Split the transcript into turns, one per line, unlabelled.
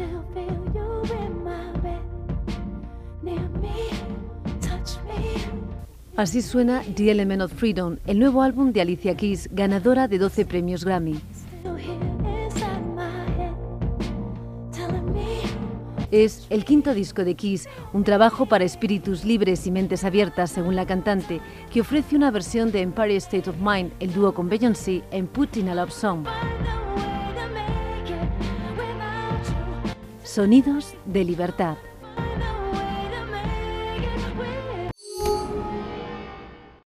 still feel you in my bed. Near me, touch me. Así suena The Element of Freedom, el nuevo álbum de Alicia Keys, ganadora de 12 premios Grammy. Es el quinto disco de Kiss, un trabajo para espíritus libres y mentes abiertas, según la cantante, que ofrece una versión de Empire State of Mind, el dúo con Beyoncé, en Putting a Love Song. Sonidos de libertad.